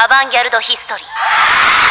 アバンギャルドヒストリー。